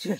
去